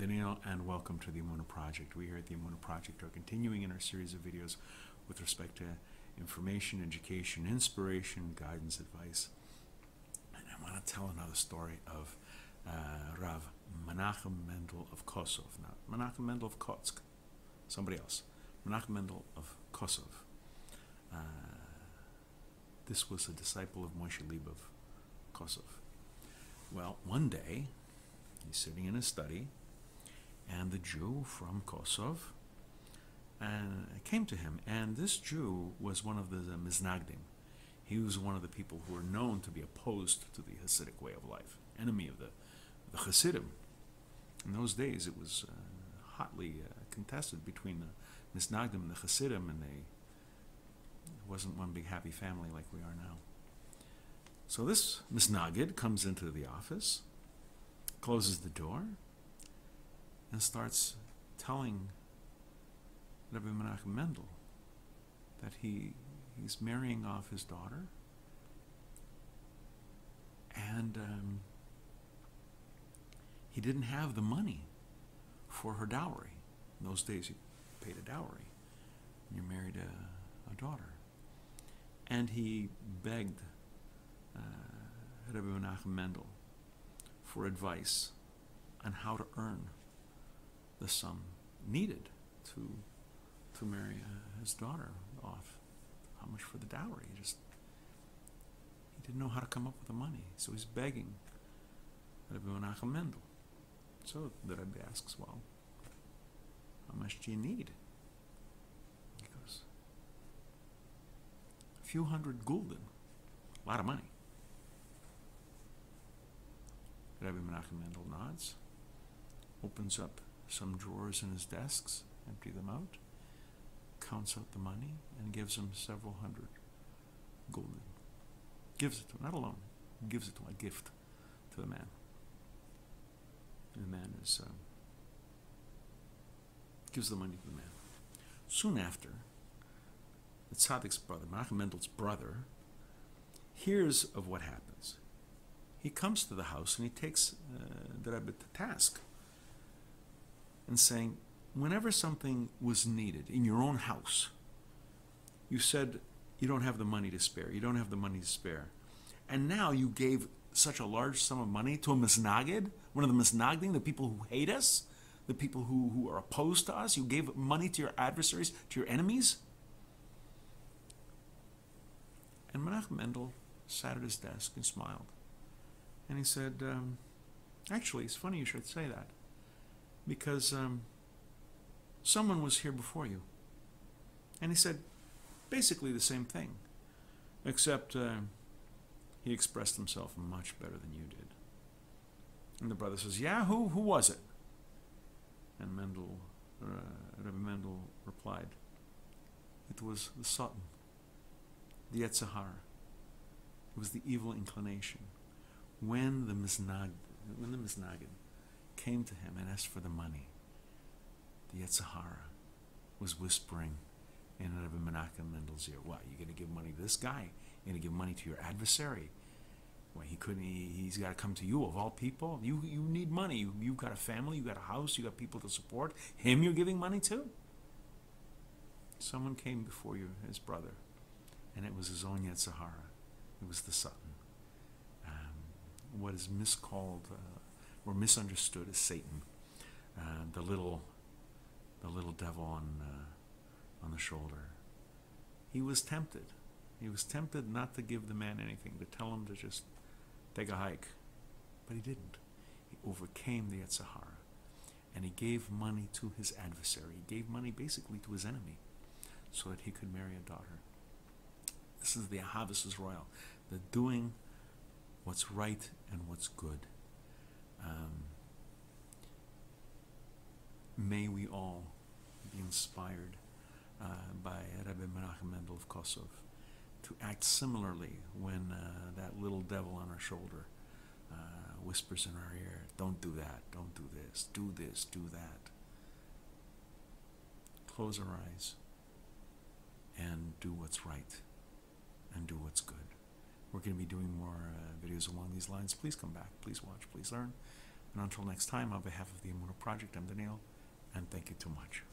Daniel, and welcome to the Emunah Project. We here at the Emunah Project are continuing in our series of videos with respect to information, education, inspiration, guidance, advice. And I want to tell another story of uh, Rav Menachem Mendel of Kosov. Not Menachem Mendel of Kotsk, somebody else. Menachem Mendel of Kosov. Uh, this was a disciple of Moshe Leib of Kosov. Well, one day, he's sitting in his study, and the Jew from Kosov and came to him. And this Jew was one of the Misnagdim. He was one of the people who were known to be opposed to the Hasidic way of life, enemy of the, the Hasidim. In those days, it was uh, hotly uh, contested between the Misnagdim and the Hasidim, and they it wasn't one big happy family like we are now. So this Misnagid comes into the office, closes the door, and starts telling Rabbi Menachem Mendel that he he's marrying off his daughter, and um, he didn't have the money for her dowry. In those days, you paid a dowry when you married a, a daughter, and he begged uh, Rabbi Menachem Mendel for advice on how to earn the sum needed to to marry his daughter off. How much for the dowry? He just he didn't know how to come up with the money, so he's begging Rabbi Menachem Mendel. So the Rebbe asks, "Well, how much do you need?" He goes, "A few hundred gulden, a lot of money." Rabbi Menachem Mendel nods, opens up some drawers in his desks, empty them out, counts out the money, and gives him several hundred gulden. Gives it to him, not alone, gives it to him, a gift to the man. And the man is um, gives the money to the man. Soon after, the tzaddik's brother, Menachem Mendel's brother, hears of what happens. He comes to the house and he takes uh, the Rebbe to task and saying, whenever something was needed in your own house, you said you don't have the money to spare. You don't have the money to spare. And now you gave such a large sum of money to a misnagid, one of the misnagdim, the people who hate us, the people who, who are opposed to us. You gave money to your adversaries, to your enemies. And Menachem Mendel sat at his desk and smiled. And he said, um, Actually, it's funny you should say that because um, someone was here before you. And he said basically the same thing, except uh, he expressed himself much better than you did. And the brother says, Yeah, who, who was it? And Mendel, uh, Mendel replied, It was the Satan, the Yetzer It was the evil inclination. When the Misnag, when the Misnagid came to him and asked for the money, the Yetzer Hara was whispering in Rabbi Menachem Mendel's ear, What, You're going to give money to this guy? You're going to give money to your adversary? Well, he couldn't, he, has got to come to you of all people. You, you need money. You, you've got a family, you've got a house, you've got people to support. Him you're giving money to? Someone came before you, his brother, and it was his own Yetzer Hara. It was the Satan. Um, what is miscalled uh, or misunderstood as Satan, uh, the little the little devil on, uh, on the shoulder. He was tempted. He was tempted not to give the man anything, to tell him to just take a hike. But he didn't. He overcame the Yetzer Hara. And he gave money to his adversary. He gave money basically to his enemy so that he could marry a daughter. This is the Ahavas Yisroel, the doing what's right and what's good. Um, may we all be inspired uh, by Rabbi Menachem Mendel of Kosov to act similarly when uh, that little devil on our shoulder uh, whispers in our ear, don't do that, don't do this, do this, do that. Close our eyes and do what's right and do what's good. Going to be doing more uh, videos along these lines. Please come back. Please watch. Please learn. And until next time, on behalf of the Emunah Project, I'm Daniel, and thank you too much.